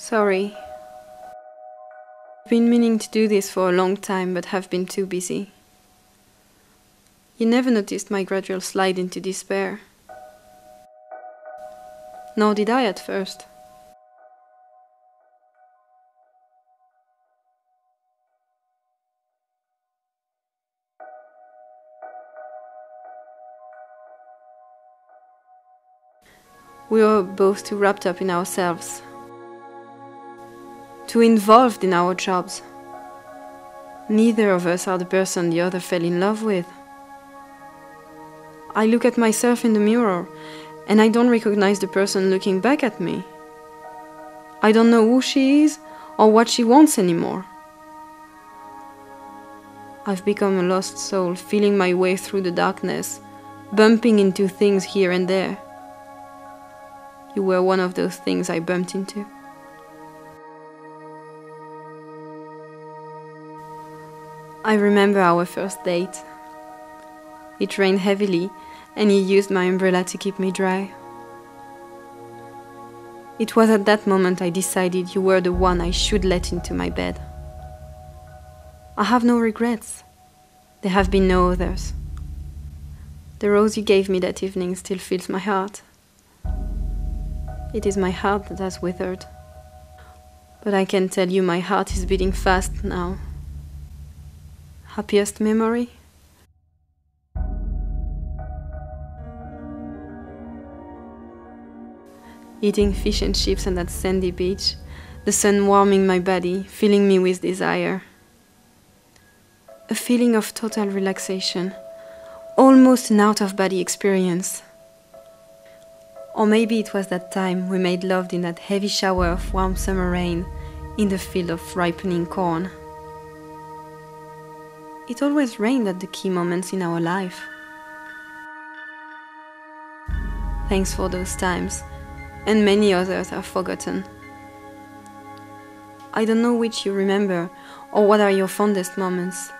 Sorry. I've been meaning to do this for a long time, but have been too busy. You never noticed my gradual slide into despair. Nor did I at first. We were both too wrapped up in ourselves, too involved in our jobs. Neither of us are the person the other fell in love with. I look at myself in the mirror and I don't recognize the person looking back at me. I don't know who she is or what she wants anymore. I've become a lost soul, feeling my way through the darkness, bumping into things here and there. You were one of those things I bumped into. I remember our first date. It rained heavily, and you used my umbrella to keep me dry. It was at that moment I decided you were the one I should let into my bed. I have no regrets. There have been no others. The rose you gave me that evening still fills my heart. It is my heart that has withered. But I can tell you my heart is beating fast now. Happiest memory? Eating fish and chips on that sandy beach, the sun warming my body, filling me with desire. A feeling of total relaxation, almost an out of body experience. Or maybe it was that time we made love in that heavy shower of warm summer rain in the field of ripening corn. It always rained at the key moments in our life. Thanks for those times, and many others are forgotten. I don't know which you remember or what are your fondest moments,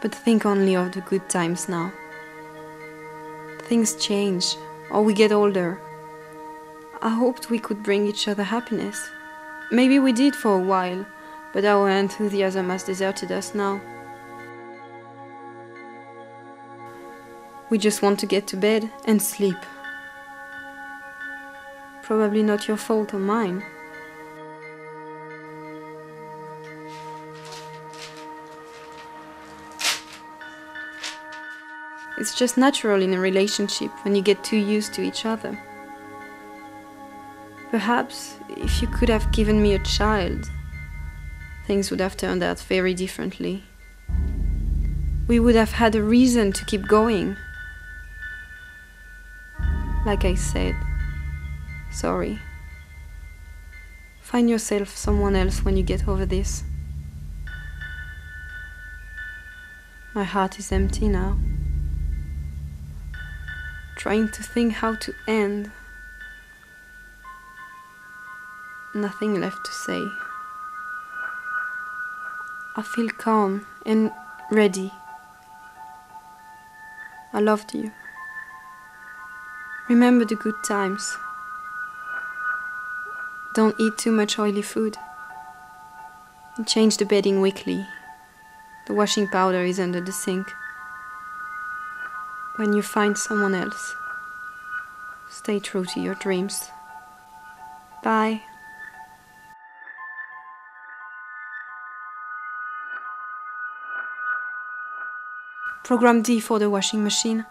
but think only of the good times now. Things change, or we get older, I hoped we could bring each other happiness. Maybe we did for a while, but our enthusiasm has deserted us now. We just want to get to bed and sleep. Probably not your fault or mine. It's just natural in a relationship when you get too used to each other. Perhaps if you could have given me a child, things would have turned out very differently. We would have had a reason to keep going. Like I said, sorry. Find yourself someone else when you get over this. My heart is empty now. Trying to think how to end nothing left to say. I feel calm and ready. I loved you. Remember the good times. Don't eat too much oily food. And change the bedding weekly. The washing powder is under the sink. When you find someone else, stay true to your dreams. Bye. Program D for the washing machine.